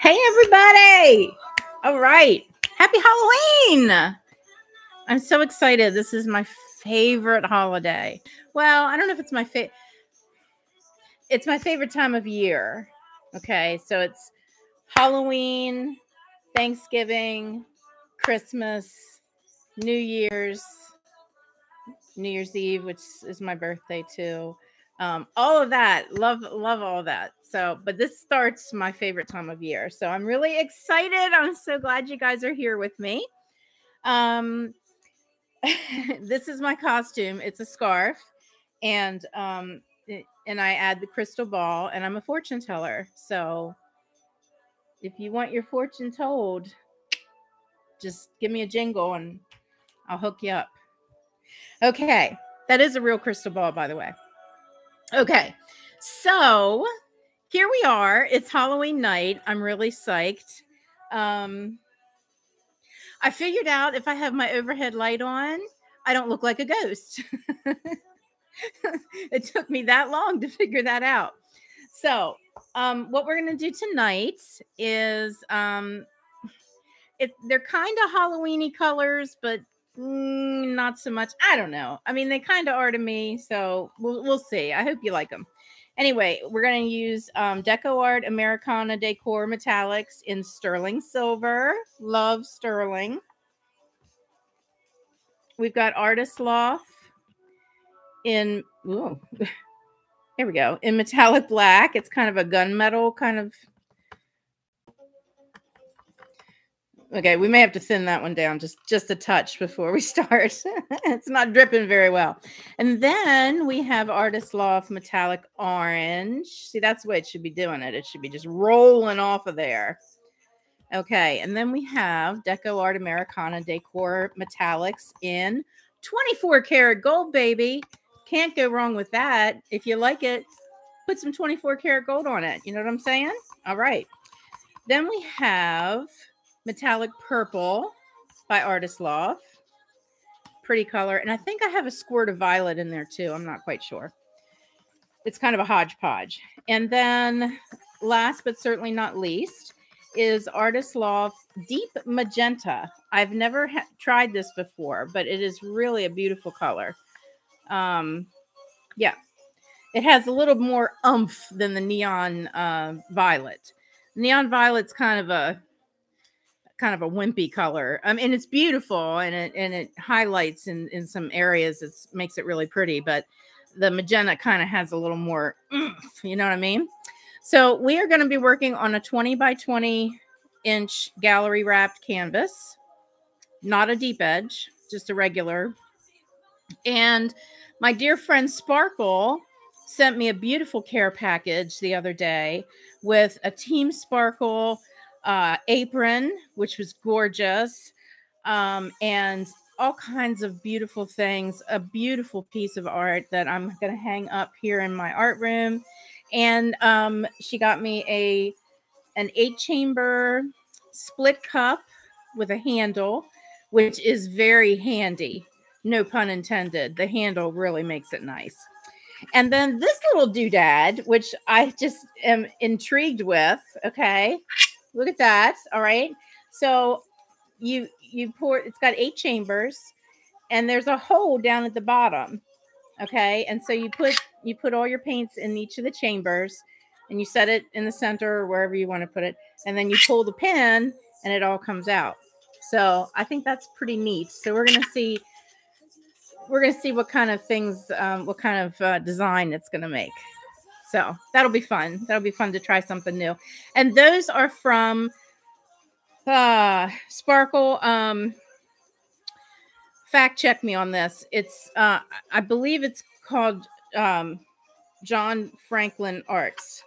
Hey, everybody. All right. Happy Halloween. I'm so excited. This is my favorite holiday. Well, I don't know if it's my favorite. It's my favorite time of year. Okay. So it's Halloween, Thanksgiving, Christmas, New Year's, New Year's Eve, which is my birthday too. Um, all of that. Love, love all that. So, but this starts my favorite time of year. So I'm really excited. I'm so glad you guys are here with me. Um, this is my costume. It's a scarf, and um, and I add the crystal ball, and I'm a fortune teller. So, if you want your fortune told, just give me a jingle, and I'll hook you up. Okay, that is a real crystal ball, by the way. Okay, so here we are. It's Halloween night. I'm really psyched. Um, I figured out if I have my overhead light on, I don't look like a ghost. it took me that long to figure that out. So, um, what we're going to do tonight is um, it, they're kind of Halloweeny colors, but mm, not so much. I don't know. I mean, they kind of are to me, so we'll we'll see. I hope you like them. Anyway, we're going to use um, Deco Art Americana Decor Metallics in sterling silver. Love sterling. We've got Artist Loft in, ooh, here we go, in metallic black. It's kind of a gunmetal kind of Okay, we may have to thin that one down just just a touch before we start. it's not dripping very well. And then we have Artist Loft Metallic Orange. See, that's the way it should be doing it. It should be just rolling off of there. Okay, and then we have Deco Art Americana Decor Metallics in 24 karat gold, baby. Can't go wrong with that. If you like it, put some 24 karat gold on it. You know what I'm saying? All right. Then we have metallic purple by Artist Loft. Pretty color. And I think I have a squirt of violet in there too. I'm not quite sure. It's kind of a hodgepodge. And then last but certainly not least is Artist Loft Deep Magenta. I've never tried this before, but it is really a beautiful color. Um, yeah, it has a little more umph than the neon uh, violet. Neon violet's kind of a kind of a wimpy color. Um, I mean, it's beautiful and it and it highlights in in some areas. It makes it really pretty, but the magenta kind of has a little more, you know what I mean? So we are going to be working on a 20 by 20 inch gallery wrapped canvas, not a deep edge, just a regular. And my dear friend Sparkle sent me a beautiful care package the other day with a Team Sparkle uh, apron, which was gorgeous, um, and all kinds of beautiful things. A beautiful piece of art that I'm going to hang up here in my art room. And um, she got me a an eight chamber split cup with a handle, which is very handy. No pun intended. The handle really makes it nice. And then this little doodad, which I just am intrigued with. Okay. Look at that. All right. So you you pour it's got eight chambers and there's a hole down at the bottom. Okay. And so you put you put all your paints in each of the chambers and you set it in the center or wherever you want to put it. And then you pull the pin and it all comes out. So I think that's pretty neat. So we're gonna see we're gonna see what kind of things um, what kind of uh, design it's gonna make. So that'll be fun. That'll be fun to try something new. And those are from uh Sparkle. Um fact check me on this. It's uh I believe it's called um John Franklin Arts.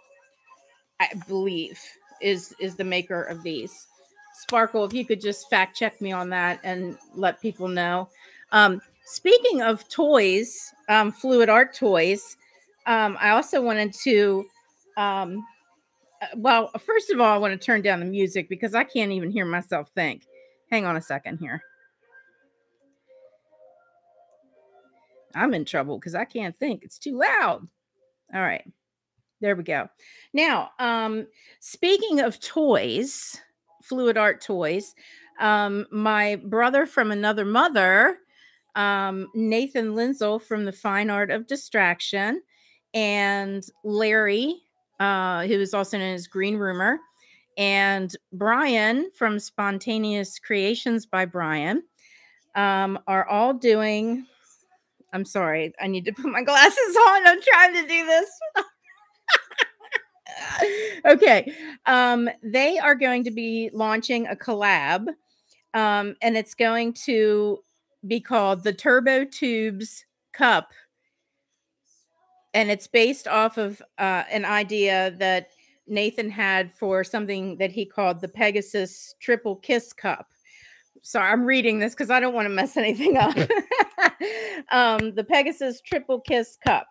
I believe is is the maker of these. Sparkle, if you could just fact check me on that and let people know. Um, speaking of toys, um, Fluid Art Toys, um, I also wanted to, um, uh, well, first of all, I want to turn down the music because I can't even hear myself think. Hang on a second here. I'm in trouble because I can't think. It's too loud. All right. There we go. Now, um, speaking of toys, fluid art toys, um, my brother from another mother, um, Nathan Linzel from the Fine Art of Distraction, and Larry, uh, who is also known as Green Rumor, and Brian from Spontaneous Creations by Brian, um, are all doing. I'm sorry, I need to put my glasses on. I'm trying to do this. okay. Um, they are going to be launching a collab, um, and it's going to be called the Turbo Tubes Cup. And it's based off of uh, an idea that Nathan had for something that he called the Pegasus Triple Kiss Cup. Sorry, I'm reading this because I don't want to mess anything up. um, the Pegasus Triple Kiss Cup.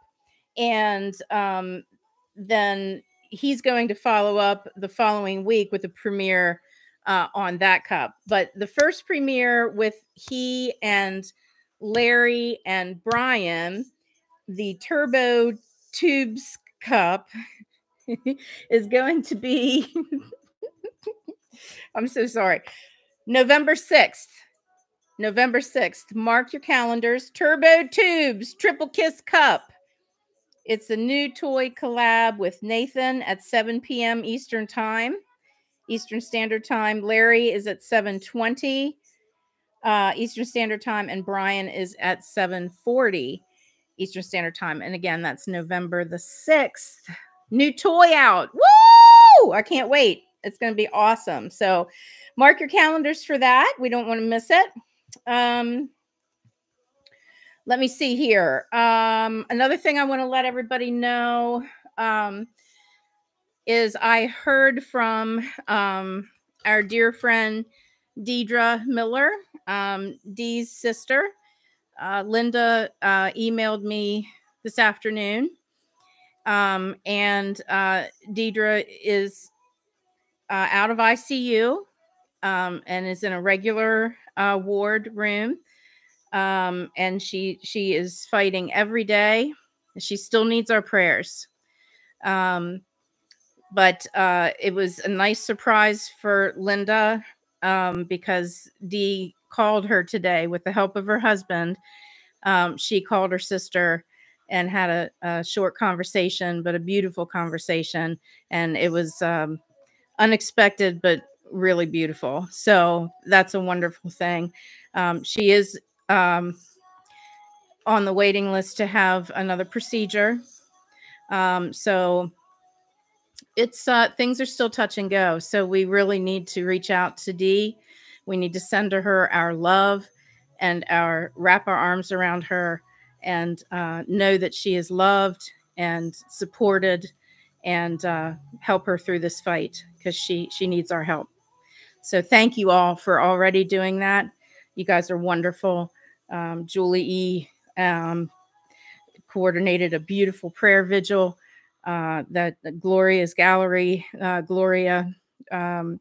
And um, then he's going to follow up the following week with a premiere uh, on that cup. But the first premiere with he and Larry and Brian, the Turbo Tubes Cup, is going to be. I'm so sorry. November 6th. November 6th. Mark your calendars. Turbo Tubes Triple Kiss Cup. It's a new toy collab with Nathan at 7 p.m. Eastern Time, Eastern Standard Time. Larry is at 7:20 uh, Eastern Standard Time, and Brian is at 7:40 Eastern Standard Time. And again, that's November the 6th. New toy out. Woo! I can't wait. It's going to be awesome. So mark your calendars for that. We don't want to miss it. Um, let me see here. Um, another thing I want to let everybody know um, is I heard from um, our dear friend Deidre Miller, um, Dee's sister. Uh, Linda uh, emailed me this afternoon, um, and uh, Deidre is uh, out of ICU um, and is in a regular uh, ward room um, and she she is fighting every day. She still needs our prayers. Um, but uh, it was a nice surprise for Linda um, because Dee called her today with the help of her husband. Um, she called her sister and had a, a, short conversation, but a beautiful conversation. And it was um, unexpected, but really beautiful. So that's a wonderful thing. Um, she is um, on the waiting list to have another procedure. Um, so it's uh, things are still touch and go. So we really need to reach out to Dee. We need to send to her our love and our wrap our arms around her and uh, know that she is loved and supported and uh, help her through this fight because she she needs our help. So thank you all for already doing that. You guys are wonderful. Um, Julie E. Um, coordinated a beautiful prayer vigil uh, that Gloria's Gallery, uh, Gloria um,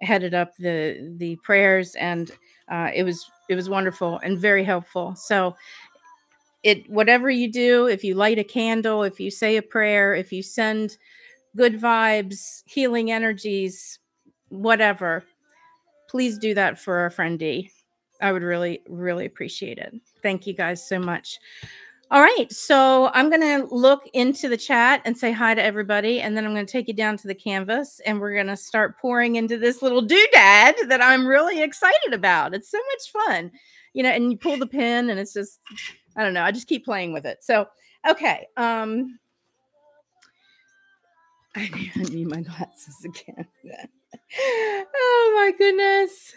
headed up the the prayers, and uh, it was it was wonderful and very helpful. So, it whatever you do, if you light a candle, if you say a prayer, if you send good vibes, healing energies, whatever, please do that for our friend Dee. I would really, really appreciate it. Thank you guys so much. All right. So I'm going to look into the chat and say hi to everybody. And then I'm going to take you down to the canvas and we're going to start pouring into this little doodad that I'm really excited about. It's so much fun, you know, and you pull the pin and it's just, I don't know. I just keep playing with it. So, okay. Um, I need my glasses again. oh my goodness.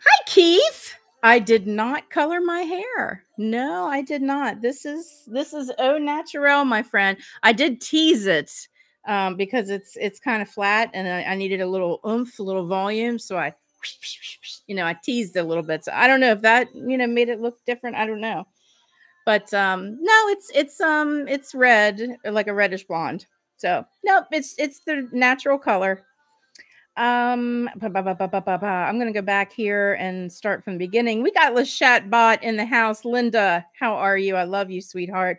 Hi, Keith. I did not color my hair. No, I did not. This is this is au naturel, my friend. I did tease it um, because it's it's kind of flat, and I, I, needed a little oomph, a little volume. So I, you know, I teased a little bit. So I don't know if that you know made it look different. I don't know, but um, no, it's it's um it's red, like a reddish blonde. So nope, it's it's the natural color. Um, I'm going to go back here and start from the beginning. We got Lachat Bot in the house. Linda, how are you? I love you, sweetheart.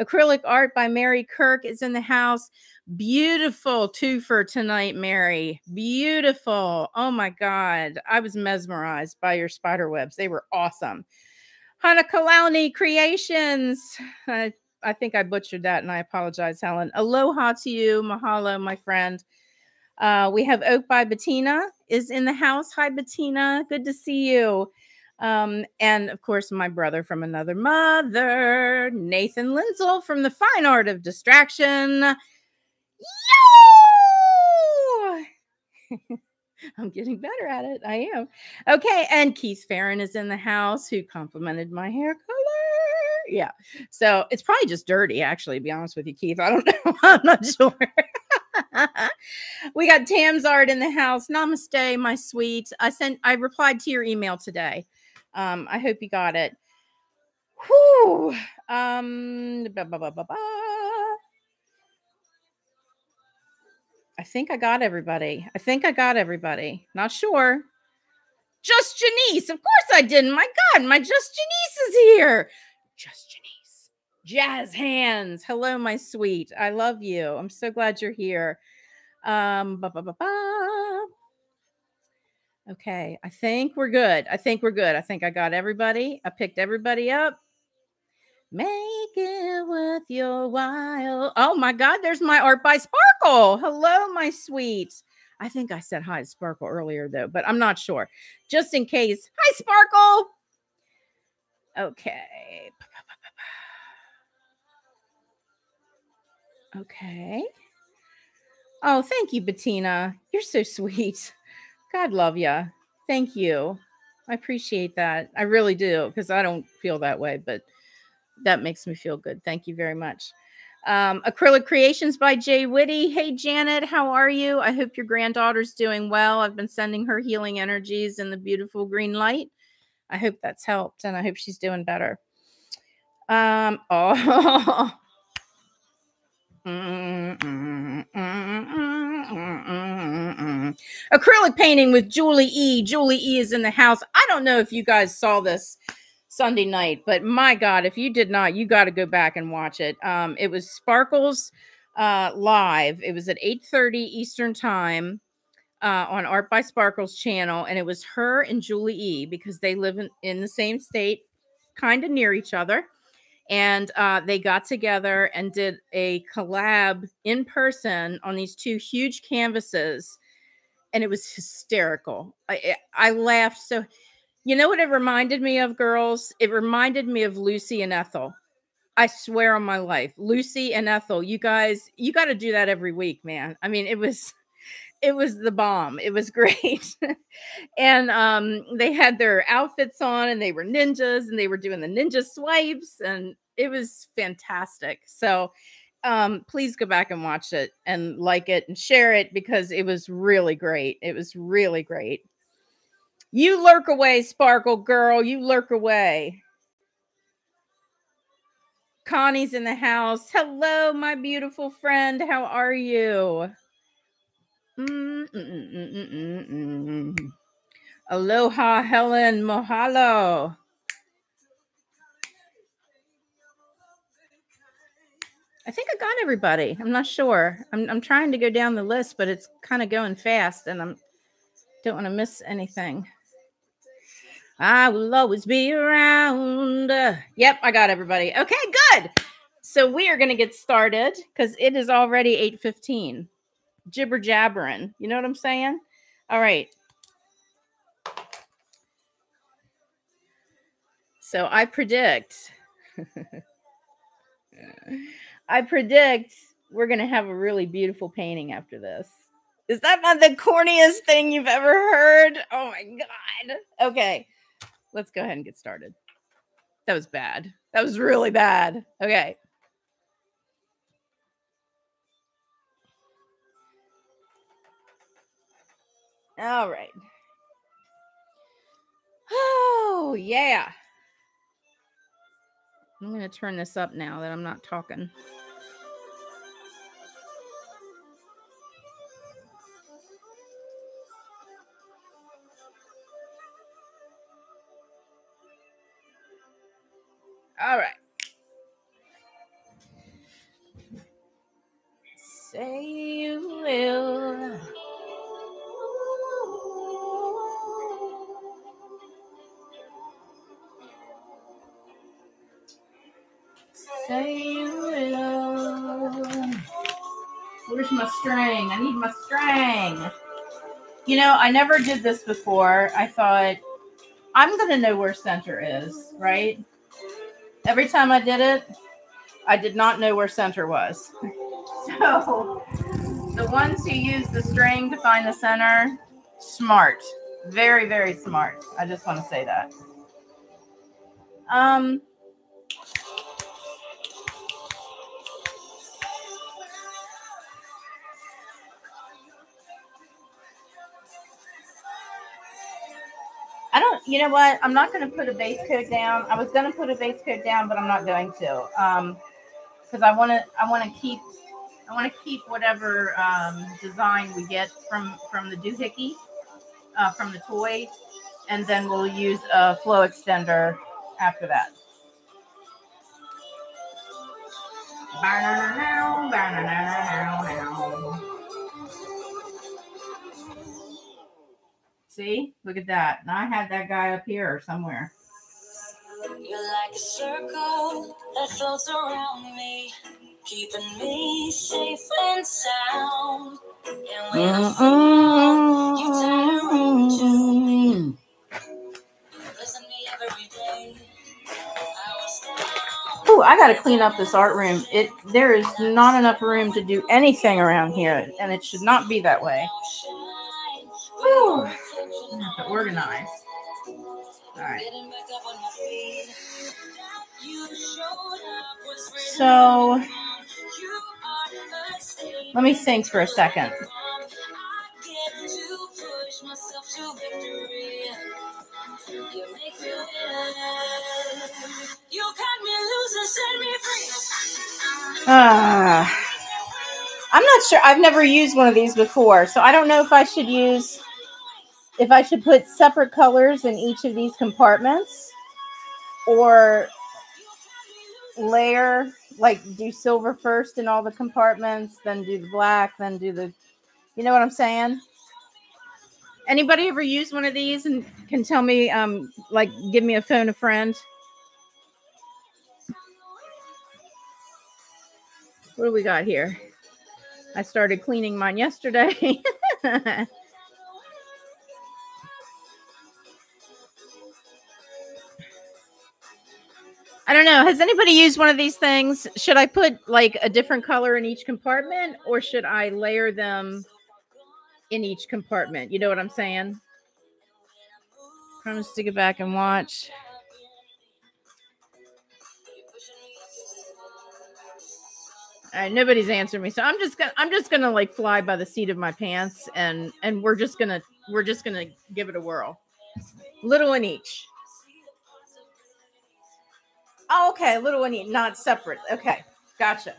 Acrylic art by Mary Kirk is in the house. Beautiful two for tonight, Mary. Beautiful. Oh my God. I was mesmerized by your spider webs. They were awesome. Hannah Kalani Creations. I, I think I butchered that and I apologize, Helen. Aloha to you. Mahalo, my friend. Uh, we have Oak by Bettina is in the house. Hi, Bettina. Good to see you. Um, and of course, my brother from another mother, Nathan Linzel from the Fine Art of Distraction. I'm getting better at it. I am. Okay. And Keith Farron is in the house who complimented my hair color. Yeah. So it's probably just dirty, actually, to be honest with you, Keith. I don't know. I'm not sure. we got Tamzard in the house. Namaste, my sweet. I sent I replied to your email today. Um, I hope you got it. Whew. Um I think I got everybody. I think I got everybody. Not sure. Just Janice. Of course I didn't. My God, my Just Janice is here. Just Janice. Jazz hands. Hello, my sweet. I love you. I'm so glad you're here. Um. Okay, I think we're good. I think we're good. I think I got everybody. I picked everybody up. Make it worth your while. Oh my God, there's my art by Sparkle. Hello, my sweet. I think I said hi to Sparkle earlier, though, but I'm not sure. Just in case. Hi, Sparkle. Okay. Okay. Oh, thank you, Bettina. You're so sweet. God love you. Thank you. I appreciate that. I really do because I don't feel that way, but that makes me feel good. Thank you very much. Um, Acrylic Creations by Jay Whitty. Hey, Janet, how are you? I hope your granddaughter's doing well. I've been sending her healing energies in the beautiful green light. I hope that's helped and I hope she's doing better. Um, oh, Acrylic painting with Julie E. Julie E is in the house. I don't know if you guys saw this Sunday night, but my God, if you did not, you got to go back and watch it. Um, it was Sparkles uh, live. It was at 8:30 Eastern time uh, on Art by Sparkles channel, and it was her and Julie E. because they live in, in the same state, kind of near each other and uh, they got together and did a collab in person on these two huge canvases and it was hysterical I, I laughed so you know what it reminded me of girls it reminded me of lucy and ethel i swear on my life lucy and ethel you guys you got to do that every week man i mean it was it was the bomb. It was great. and um, they had their outfits on and they were ninjas and they were doing the ninja swipes and it was fantastic. So um, please go back and watch it and like it and share it because it was really great. It was really great. You lurk away, Sparkle girl. You lurk away. Connie's in the house. Hello, my beautiful friend. How are you? Mm, mm, mm, Aloha, Helen. Mahalo. I think I got everybody. I'm not sure. I'm, I'm trying to go down the list, but it's kind of going fast and I'm don't want to miss anything. I will always be around. Yep, I got everybody. Okay, good. So we are going to get started because it is already 8:15 jibber jabbering. You know what I'm saying? All right. So I predict, I predict we're going to have a really beautiful painting after this. Is that not the corniest thing you've ever heard? Oh my God. Okay. Let's go ahead and get started. That was bad. That was really bad. Okay. All right. Oh, yeah. I'm going to turn this up now that I'm not talking. All right. Where's my string? I need my string. You know, I never did this before. I thought I'm going to know where center is, right? Every time I did it, I did not know where center was. So the ones who use the string to find the center, smart. Very, very smart. I just want to say that. Um, you know what? I'm not going to put a base coat down. I was going to put a base coat down, but I'm not going to. Um, because I want to, I want to keep, I want to keep whatever um, design we get from from the doohickey, uh, from the toy, and then we'll use a flow extender after that. See, look at that. Now I had that guy up here somewhere. You're like a circle that floats around me, keeping me safe and sound. And when I fall, you turn around to me. Blessing me every day. I was down. Oh, I got to clean up this art room. It there is not enough room to do anything around here, and it should not be that way. Whew. I have to organize. All right. So let me think for a second. Ah, I'm not sure. I've never used one of these before, so I don't know if I should use if I should put separate colors in each of these compartments or layer like do silver first in all the compartments, then do the black, then do the you know what I'm saying? Anybody ever use one of these and can tell me um like give me a phone a friend? What do we got here? I started cleaning mine yesterday. I don't know. Has anybody used one of these things? Should I put like a different color in each compartment or should I layer them in each compartment? You know what I'm saying? Promise to get back and watch. All right, nobody's answering me, so I'm just gonna I'm just gonna like fly by the seat of my pants, and and we're just gonna we're just gonna give it a whirl, little in each. Oh, okay, little each, not separate. Okay, gotcha.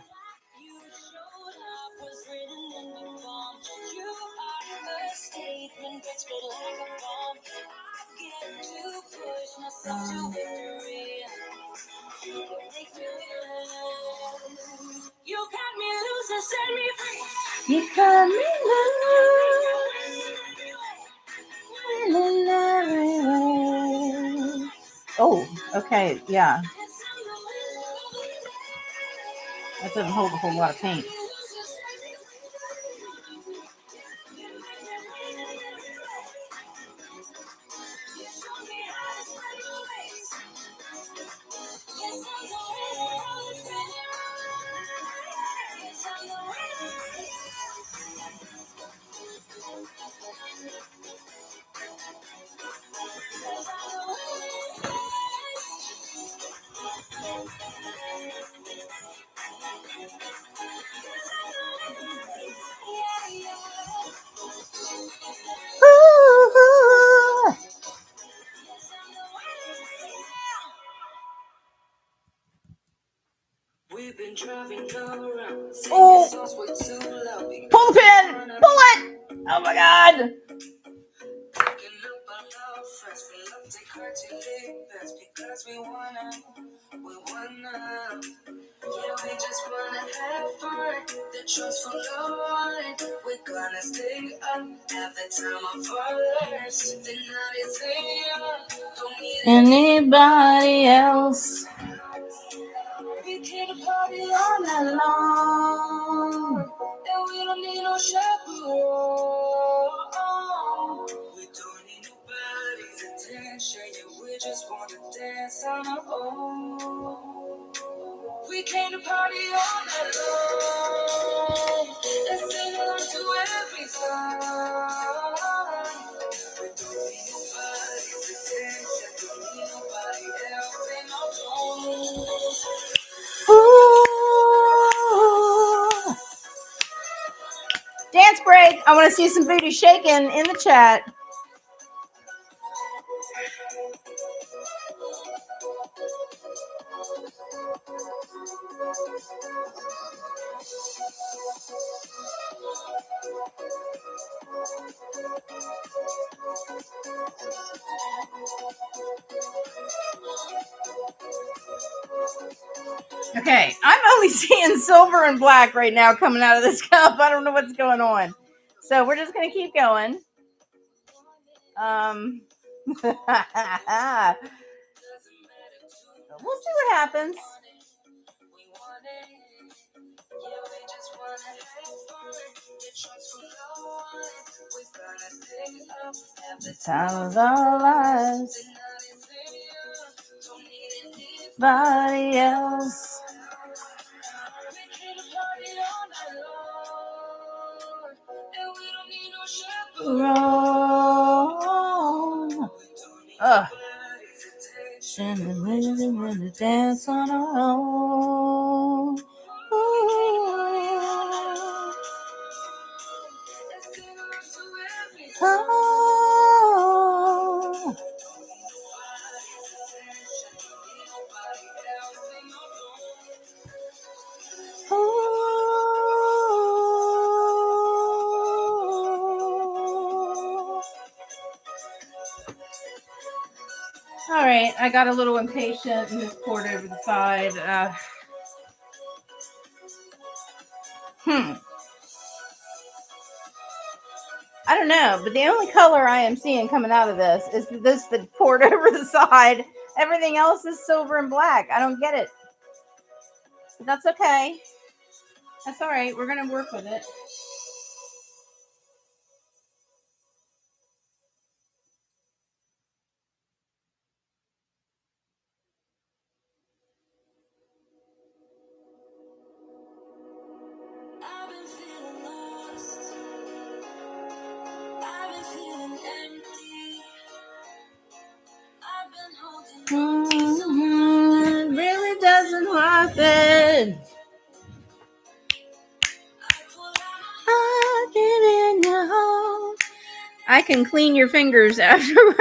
You showed up was written in the bomb. You are a statement that's been like a bomb. I get to push myself to victory. You make me win. You cut me loose set me free. You cut me loose. Oh, okay, yeah. That doesn't hold a whole lot of paint. Party all night long. Sing along to every song. Nobody's attention. Nobody our Ooh. Dance break. I want to see some booty shaking in the chat. And black right now coming out of this cup. I don't know what's going on. So we're just gonna keep going. Um, we'll see what happens. The time of our lives. Nobody else. Wrong. Ugh. Sending really wanna dance on our own. I got a little impatient and just poured over the side. Uh, hmm. I don't know, but the only color I am seeing coming out of this is this that poured over the side. Everything else is silver and black. I don't get it. But that's okay. That's all right. We're going to work with it. Can clean your fingers afterwards.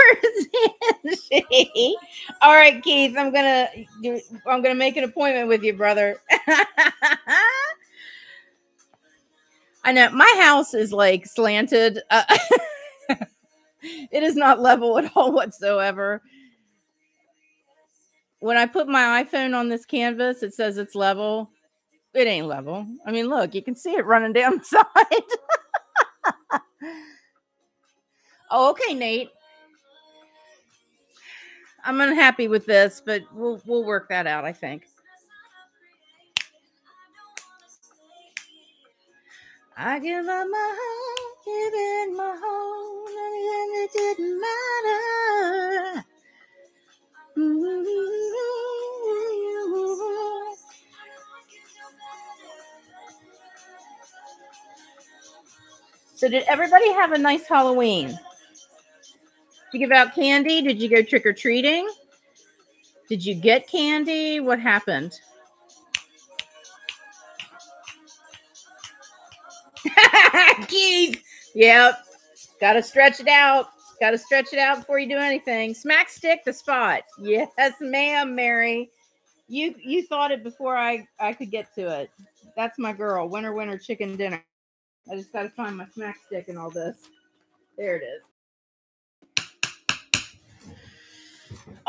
All right, Keith. I'm gonna do. I'm gonna make an appointment with you, brother. I know my house is like slanted. Uh, it is not level at all whatsoever. When I put my iPhone on this canvas, it says it's level. It ain't level. I mean, look, you can see it running down the side. Oh, okay, Nate. I'm unhappy with this, but we'll we'll work that out, I think. I give up my home, give in my home, and it didn't matter. So, did everybody have a nice Halloween? Did you give out candy? Did you go trick or treating? Did you get candy? What happened? Keith. Yep. Got to stretch it out. Got to stretch it out before you do anything. Smack stick the spot. Yes, ma'am, Mary. You you thought it before I I could get to it. That's my girl. Winter winter chicken dinner. I just got to find my smack stick and all this. There it is.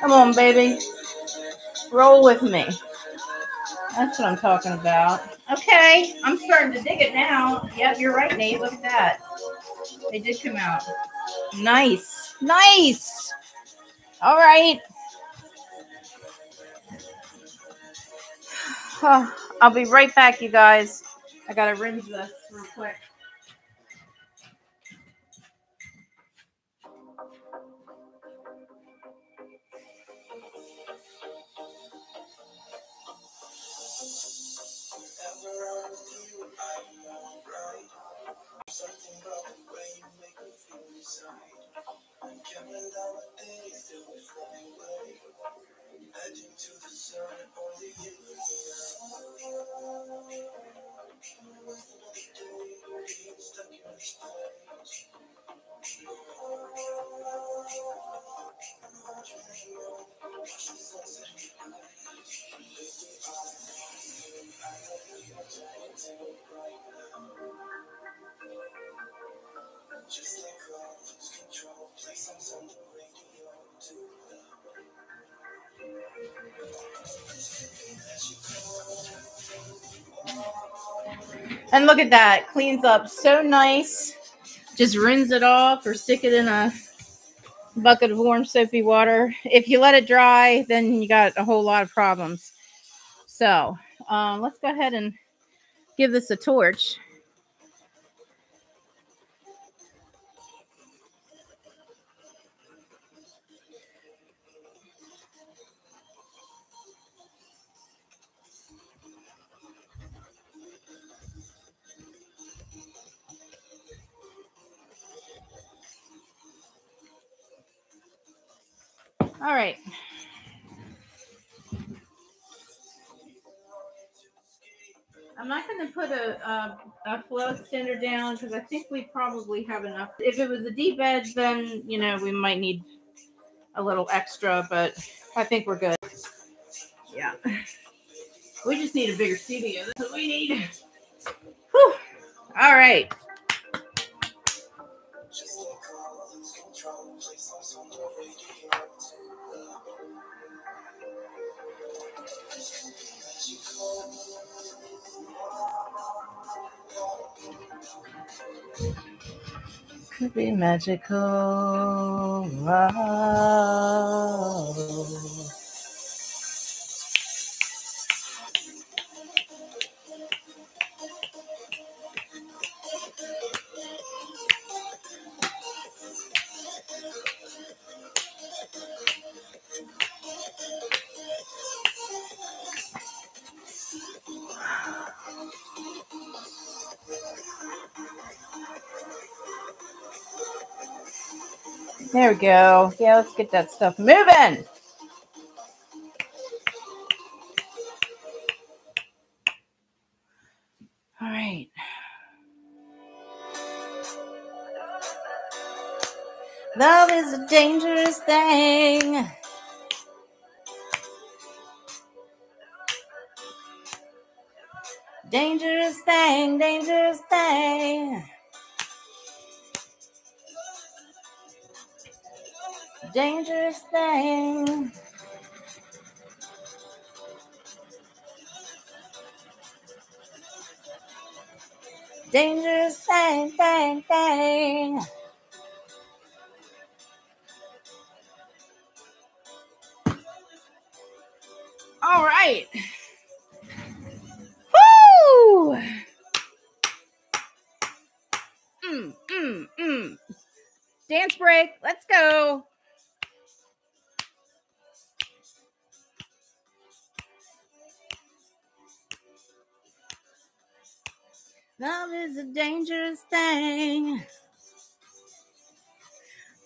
Come on, baby. Roll with me. That's what I'm talking about. Okay, I'm starting to dig it now. Yep, you're right, Nate. Look at that. They did come out. Nice. Nice. All right. I'll be right back, you guys. I got to rinse this real quick. Counting down the days till we fly away. Heading to the sun, only you and me. All the day, being stuck in this place. Watch the sunset. Baby, I, know you're right now. Just like I lose And look at that. Cleans up so nice. Just rinse it off or stick it in a bucket of warm soapy water. If you let it dry, then you got a whole lot of problems. So um, let's go ahead and give this a torch. All right. I'm not going to put a, a, a flow extender down because I think we probably have enough. If it was a deep edge, then, you know, we might need a little extra, but I think we're good. Yeah. We just need a bigger studio. That's what we need. Whew. All right. Could be magical. Wow. There we go. Yeah, let's get that stuff moving. All right. Love is a dangerous thing. Dangerous thing, dangerous thing. Dangerous thing. Dangerous thing, thing, thing. All right. Dance break. Let's go. Love is a dangerous thing.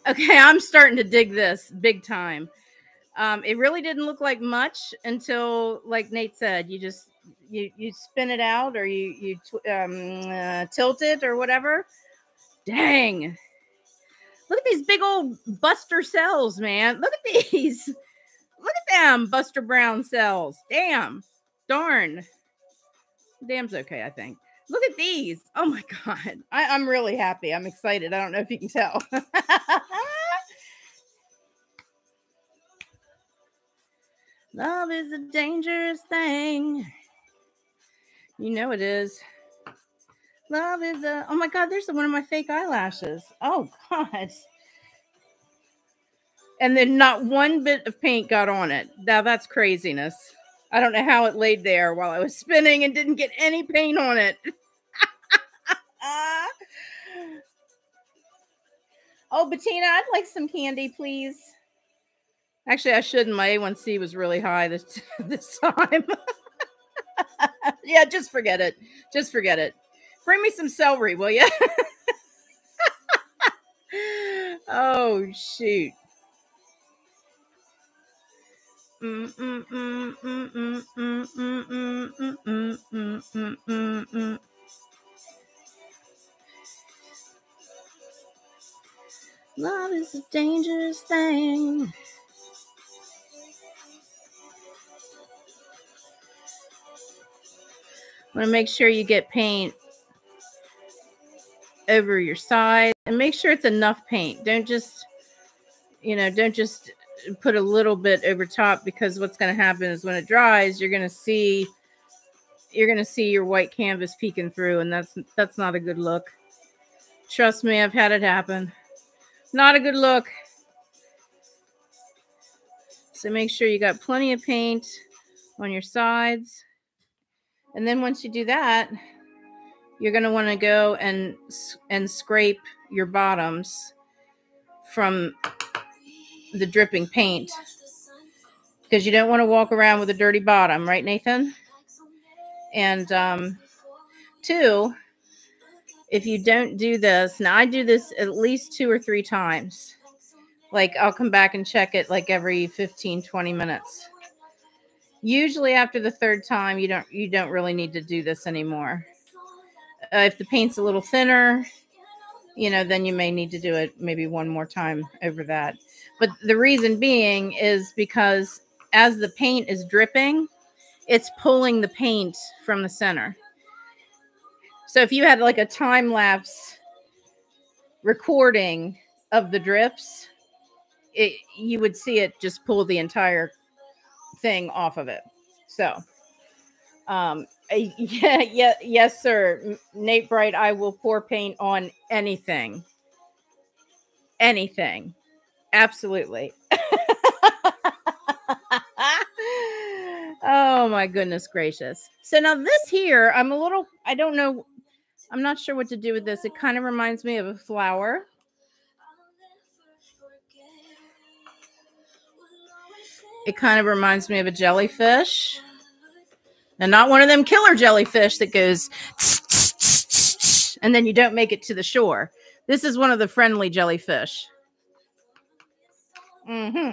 Okay, I'm starting to dig this big time. Um, it really didn't look like much until, like Nate said, you just you you spin it out or you you um, uh, tilt it or whatever. Dang! Look at these big old Buster cells, man. Look at these. Look at them, Buster Brown cells. Damn. Darn. Damn's okay, I think. Look at these. Oh my God. I, I'm really happy. I'm excited. I don't know if you can tell. Love is a dangerous thing. You know it is. Love is a. Oh my God, there's one of my fake eyelashes. Oh God. And then not one bit of paint got on it. Now that's craziness. I don't know how it laid there while I was spinning and didn't get any paint on it. oh, Bettina, I'd like some candy, please. Actually, I shouldn't. My A1C was really high this this time. yeah, just forget it. Just forget it. Bring me some celery, will you? oh shoot. Love is a dangerous thing. I Want to make sure you get paint over your side and make sure it's enough paint. Don't just, you know, don't just put a little bit over top because what's going to happen is when it dries, you're going to see you're going to see your white canvas peeking through and that's that's not a good look. Trust me, I've had it happen. Not a good look. So make sure you got plenty of paint on your sides. And then once you do that, you're going to want to go and and scrape your bottoms from the dripping paint because you don't want to walk around with a dirty bottom, right, Nathan? And um, two, if you don't do this, now I do this at least two or three times. Like I'll come back and check it like every 15, 20 minutes usually after the third time you don't you don't really need to do this anymore uh, if the paint's a little thinner you know then you may need to do it maybe one more time over that but the reason being is because as the paint is dripping it's pulling the paint from the center so if you had like a time lapse recording of the drips it you would see it just pull the entire thing off of it. So, um, yeah, yeah, yes, sir. Nate Bright, I will pour paint on anything. Anything. Absolutely. oh my goodness gracious. So now this here, I'm a little, I don't know, I'm not sure what to do with this. It kind of reminds me of a flower. It kind of reminds me of a jellyfish. And not one of them killer jellyfish that goes and then you don't make it to the shore. This is one of the friendly jellyfish. Mm-hmm.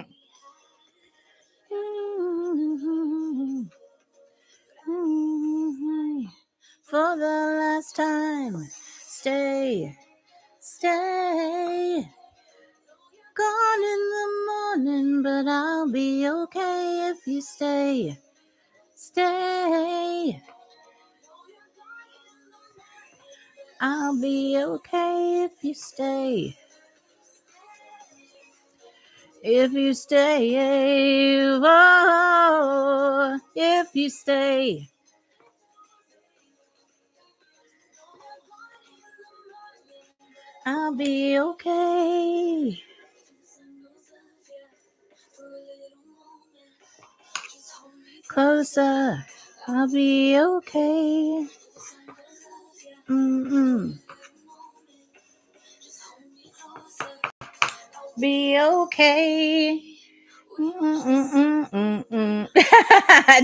For the last time, stay, stay gone in the morning, but I'll be okay if you stay. I'll be okay if you stay. If you stay, oh, if you stay. I'll be okay. Closer. I'll be okay. Mm-mm. Be okay.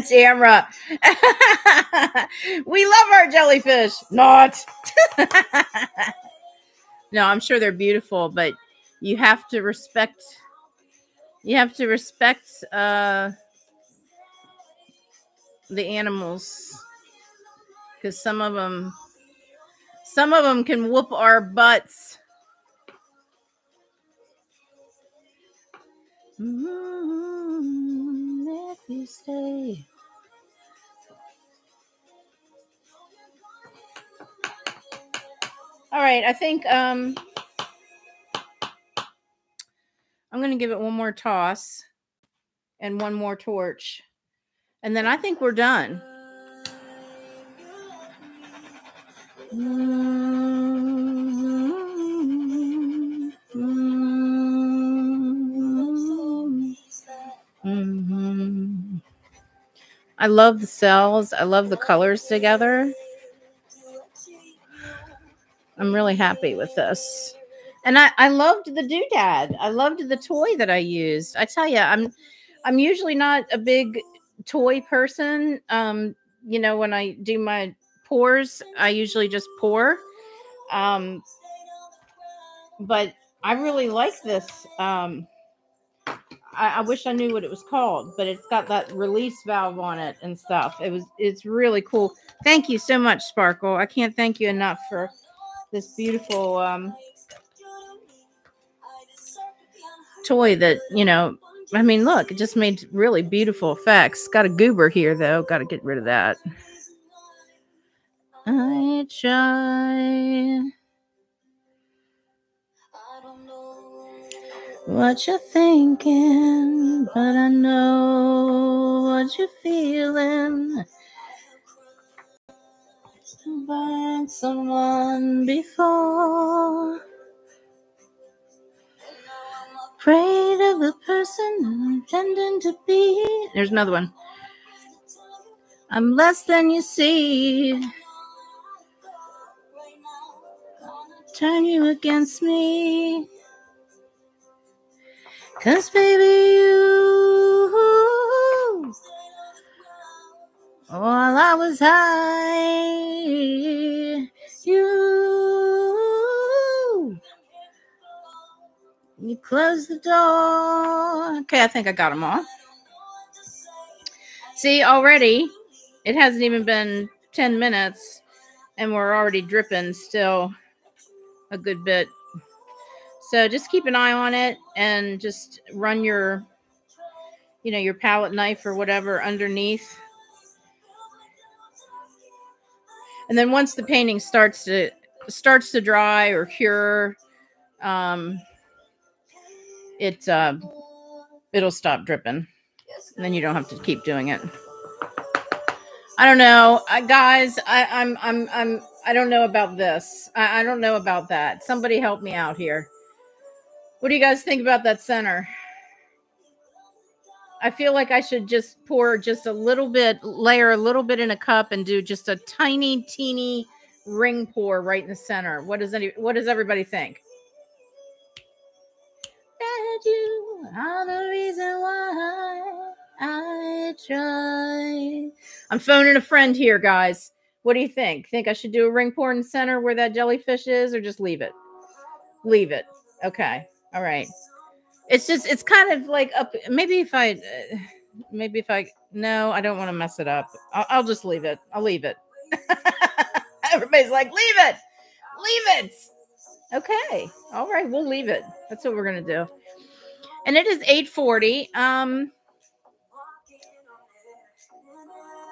Tamra. we love our jellyfish. Not. no, I'm sure they're beautiful, but you have to respect you have to respect uh the animals because some of them some of them can whoop our butts. Mm, if you stay. All right i think um i'm gonna give it one more toss and one more torch and then I think we're done. I love the cells. I love the colors together. I'm really happy with this. And I, I loved the doodad. I loved the toy that I used. I tell you, I'm I'm usually not a big toy person. Um, you know, when I do my pours, I usually just pour. Um, but I really like this. Um, I, I, wish I knew what it was called, but it's got that release valve on it and stuff. It was, it's really cool. Thank you so much, Sparkle. I can't thank you enough for this beautiful um, toy that you know I mean, look, it just made really beautiful effects. Got a goober here, though. Got to get rid of that. I try. What you're thinking, but I know what you're feeling. By someone before. Afraid of the person I'm intending to be. There's another one. I'm less than you see. Turn you against me. Cause baby, you, while I was high, you You close the door. Okay, I think I got them all. See, already it hasn't even been 10 minutes and we're already dripping still a good bit. So just keep an eye on it and just run your, you know, your palette knife or whatever underneath. And then once the painting starts to starts to dry or cure, um, it uh, it'll stop dripping, and then you don't have to keep doing it. I don't know, I, guys. I, I'm I'm I'm I don't know about this. I, I don't know about that. Somebody help me out here. What do you guys think about that center? I feel like I should just pour just a little bit, layer a little bit in a cup, and do just a tiny, teeny ring pour right in the center. What does any? What does everybody think? You are the reason why I try. I'm phoning a friend here, guys. What do you think? Think I should do a ring pour in center where that jellyfish is, or just leave it? Leave it. Okay. All right. It's just, it's kind of like up. Maybe if I, uh, maybe if I, no, I don't want to mess it up. I'll, I'll just leave it. I'll leave it. Everybody's like, leave it. Leave it. Okay. All right. We'll leave it. That's what we're going to do and it is 840 um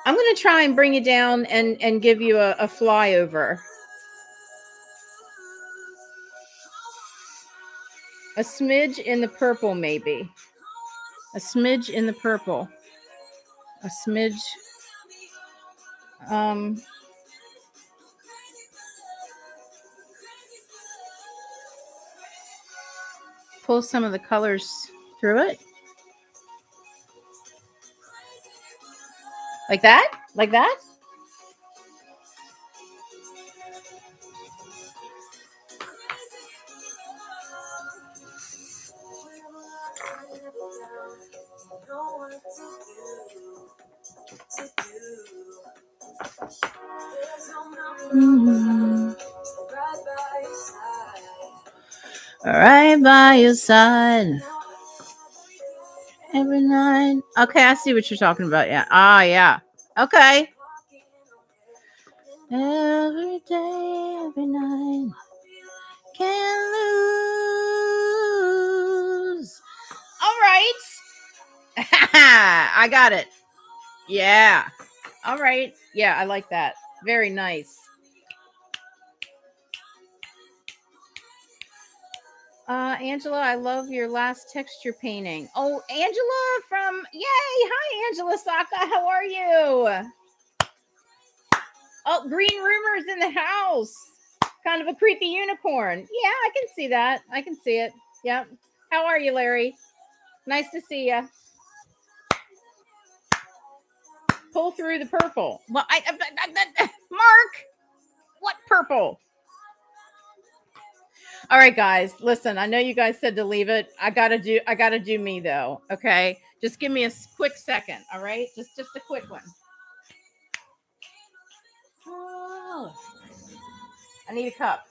i'm going to try and bring you down and and give you a, a flyover. A smidge in the purple maybe. A smidge in the purple. A smidge. Um pull some of the colors through it. Like that? Like that? Your every night. Okay, I see what you're talking about. Yeah. Ah, yeah. Okay. Every day, every night. Can't lose. All right. I got it. Yeah. All right. Yeah, I like that. Very nice. Uh, Angela, I love your last texture painting. Oh, Angela from Yay! Hi, Angela Saka. How are you? Oh, Green Rumors in the house. Kind of a creepy unicorn. Yeah, I can see that. I can see it. Yep. How are you, Larry? Nice to see you. Pull through the purple. Well, I, I, I, I Mark, what purple? All right, guys. Listen, I know you guys said to leave it. I gotta do. I gotta do me though. Okay, just give me a quick second. All right, just just a quick one. Oh, I need a cup.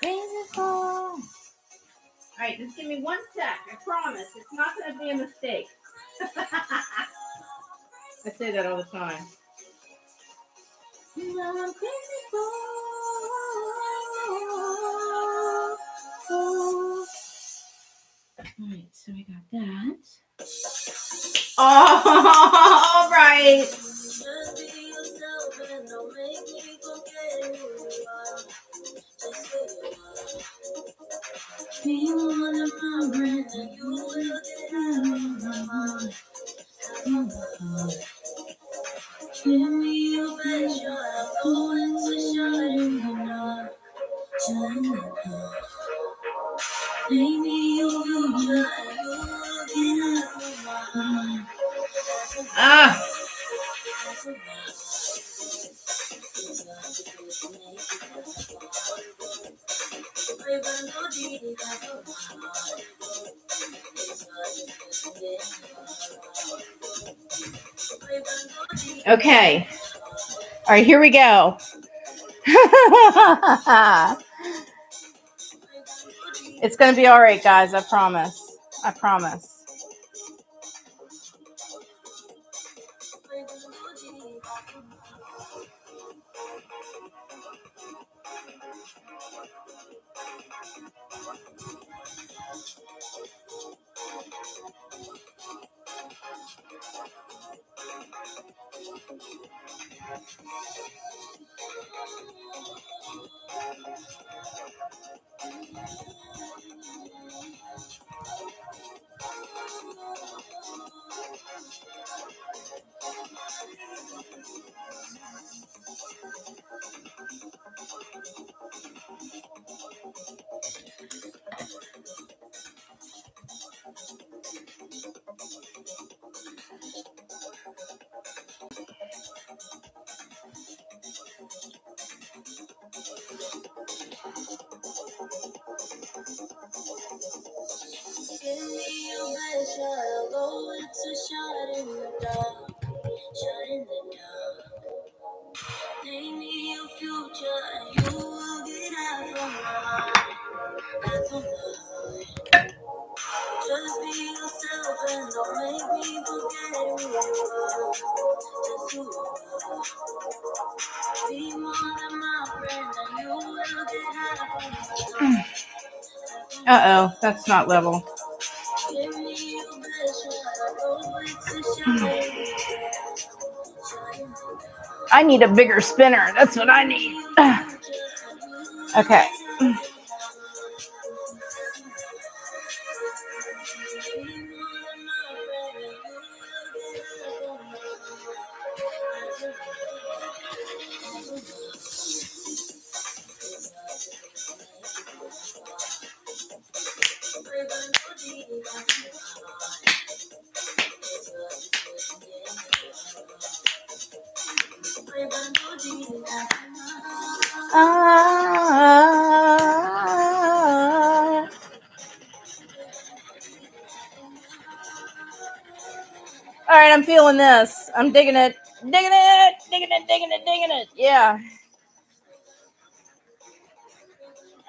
Crazy for. All right, just give me one sec. I promise. It's not going to be a mistake. I say that all the time. You know I'm crazy for. All right, so we got that. Oh, all right. Are. Be of my friends and you will get my mind. Out of. Give me your best shot. Go into shining the dark. Shining the dark. Maybe your future and you will get my heart. Ah, okay. All right, here we go. it's going to be all right, guys. I promise. I promise. Give me your best shot. In the dark. Shot in the dark. Uh oh, that's not level. I need a bigger spinner. That's what I need. okay. Digging it. Digging it. Digging it. Digging it. Digging it. Yeah.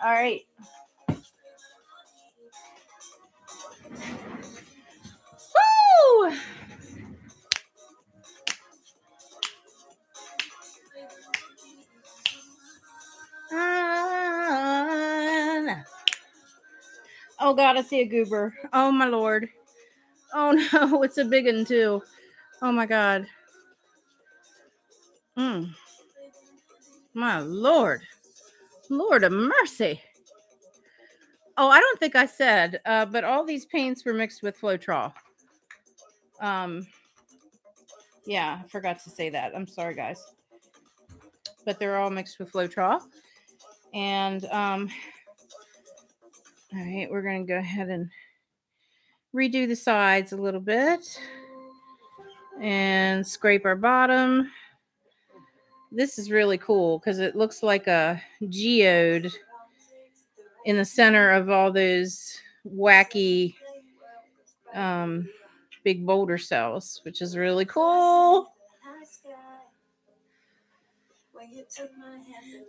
All right. Woo! Oh God, I see a goober. Oh my lord. Oh no, it's a big one too. Oh my God. Mm. My lord. Lord of mercy. Oh, I don't think I said, uh, but all these paints were mixed with Floetrol. Um, yeah, I forgot to say that. I'm sorry, guys. But they're all mixed with Floetrol. And um, all right, we're going to go ahead and redo the sides a little bit and scrape our bottom. This is really cool because it looks like a geode in the center of all those wacky um, big boulder cells, which is really cool.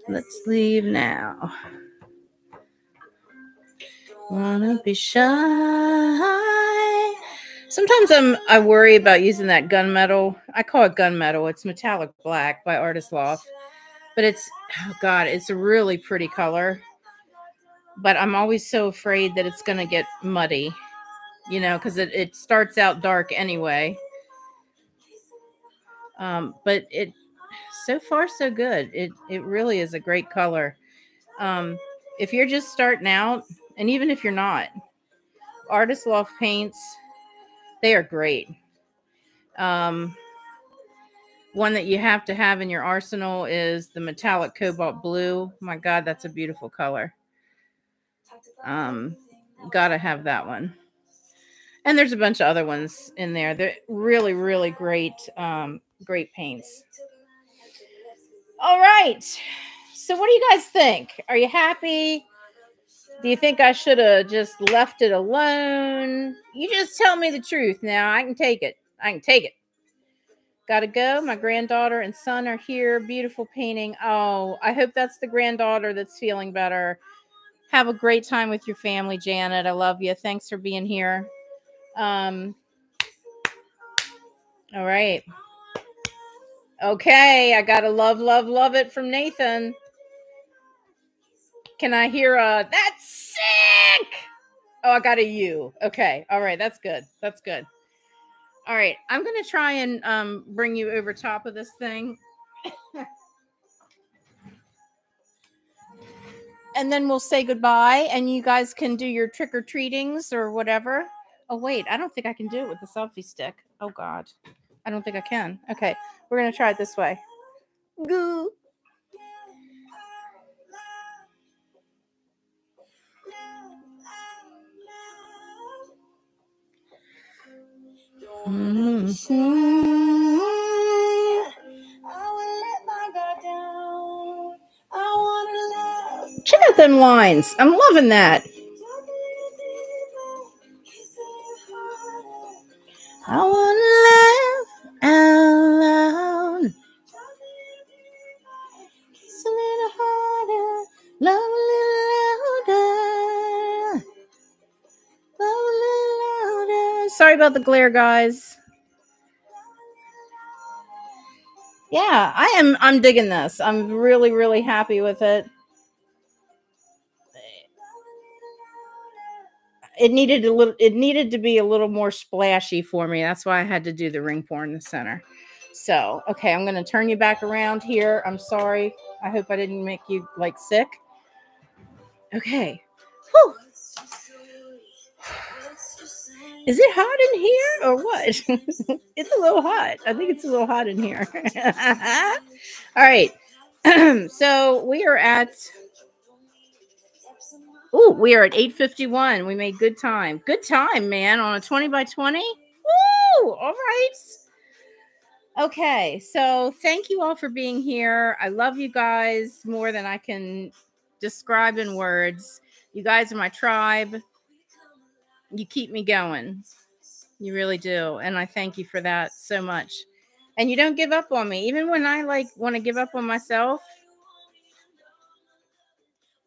Let's leave now. Wanna be shy. Sometimes I'm I worry about using that gunmetal. I call it gunmetal. It's metallic black by Artist Loft. But it's oh god, it's a really pretty color. But I'm always so afraid that it's gonna get muddy, you know, because it, it starts out dark anyway. Um, but it so far so good. It it really is a great color. Um, if you're just starting out, and even if you're not, Artist Loft paints, they are great. Um, one that you have to have in your arsenal is the metallic cobalt blue. My God, that's a beautiful color. Um, gotta have that one. And there's a bunch of other ones in there. They're really, really great, um, great paints. All right. So, what do you guys think? Are you happy? Do you think I should have just left it alone? You just tell me the truth now. I can take it. I can take it. Gotta go. My granddaughter and son are here. Beautiful painting. Oh, I hope that's the granddaughter that's feeling better. Have a great time with your family, Janet. I love you. Thanks for being here. Um, all right. Okay, I got a love, love, love it from Nathan. Can I hear a that's sick? Oh, I got a U. Okay. All right. That's good. That's good. All right. I'm going to try and um, bring you over top of this thing. and then we'll say goodbye and you guys can do your trick or treatings or whatever. Oh, wait. I don't think I can do it with the selfie stick. Oh, God. I don't think I can. Okay. We're going to try it this way. Goo. Check out them lines. I'm loving that. I Sorry about the glare, guys. Yeah, I am. I'm digging this. I'm really, really happy with it. It needed a little. It needed to be a little more splashy for me. That's why I had to do the ring pour in the center. So, okay, I'm going to turn you back around here. I'm sorry. I hope I didn't make you like sick. Okay. Whew. Is it hot in here or what? it's a little hot. I think it's a little hot in here. All right. so we are at Oh, we are at 851. We made good time. Good time, man, on a 20 by 20. Woo! All right. Okay, so thank you all for being here. I love you guys more than I can describe in words. You guys are my tribe you keep me going. You really do. And I thank you for that so much. and you don't give up on me even when i like want to give up on myself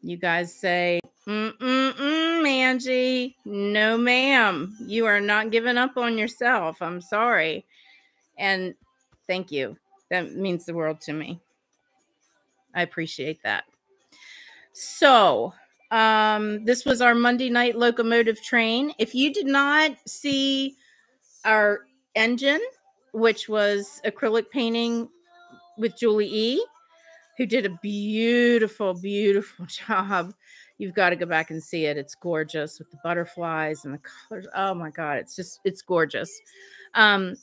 you guys say Mm-mm-mm, Angie. No, ma'am. You are not giving up on yourself. I'm sorry. And thank you. That means the world to me. I appreciate that. So, um, this was our Monday night locomotive train. If you did not see our engine, which was acrylic painting with Julie E., who did a beautiful, beautiful job you've got to go back and see it. It's gorgeous with the butterflies and the colors. Oh my God, it's just, it's gorgeous. Um,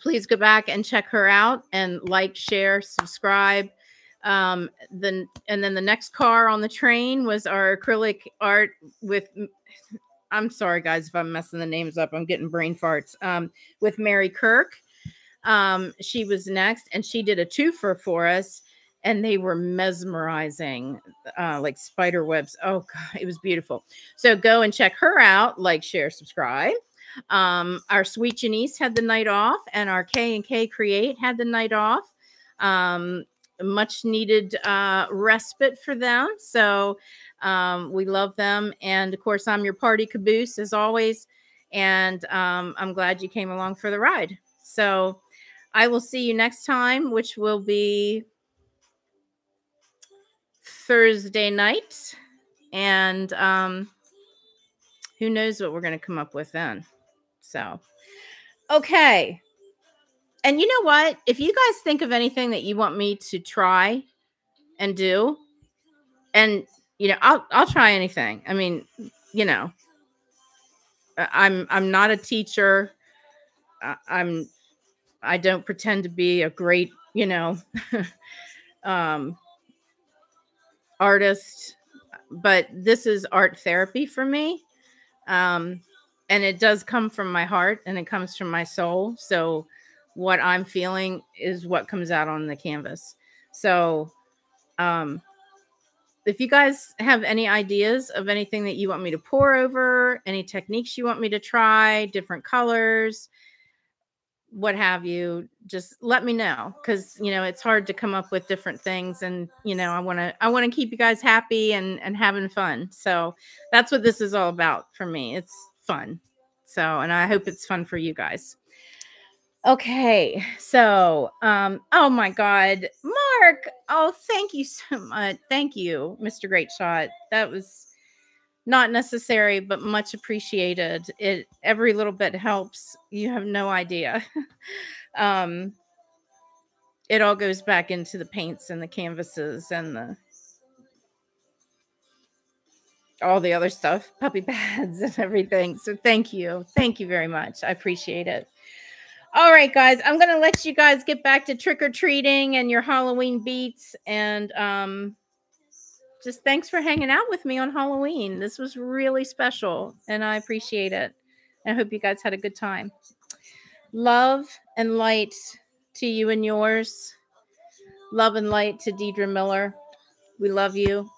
please go back and check her out and like, share, subscribe. Um, then, and then the next car on the train was our acrylic art with, I'm sorry, guys, if I'm messing the names up, I'm getting brain farts. Um, with Mary Kirk. Um, she was next and she did a twofer for us and they were mesmerizing, uh, like spider webs. Oh god, it was beautiful. So go and check her out. Like, share, subscribe. Um, our sweet Janice had the night off, and our K and K Create had the night off. Um, much needed uh, respite for them. So um, we love them, and of course, I'm your party caboose as always. And um, I'm glad you came along for the ride. So I will see you next time, which will be Thursday night. And um, who knows what we're going to come up with then. So, okay. And you know what? If you guys think of anything that you want me to try and do, and you know, I'll I'll try anything. I mean, you know, I'm I'm not a teacher. I'm I don't pretend to be a great, you know, um artist, but this is art therapy for me. Um, and it does come from my heart and it comes from my soul. So what I'm feeling is what comes out on the canvas. So um if you guys have any ideas of anything that you want me to pour over, any techniques you want me to try, different colors, what have you just let me know because you know it's hard to come up with different things and you know i want to i want to keep you guys happy and and having fun. So that's what this is all about for me. It's fun. So and i hope it's fun for you guys okay so um oh my god mark oh thank you so much thank you mr great shot that was not necessary but much appreciated it every little bit helps you have no idea um it all goes back into the paints and the canvases and the all the other stuff puppy pads and everything so thank you thank you very much i appreciate it all right guys i'm gonna let you guys get back to trick-or-treating and your halloween beats and um just thanks for hanging out with me on Halloween. This was really special and I appreciate it. I hope you guys had a good time. Love and light to you and yours. Love and light to Deidre Miller. We love you.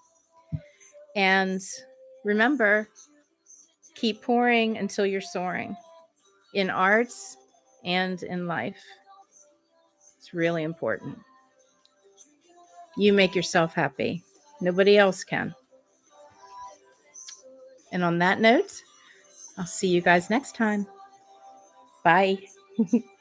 And remember, keep pouring until you're soaring in arts and in life. It's really important. You make yourself happy. Nobody else can. And on that note, I'll see you guys next time. Bye.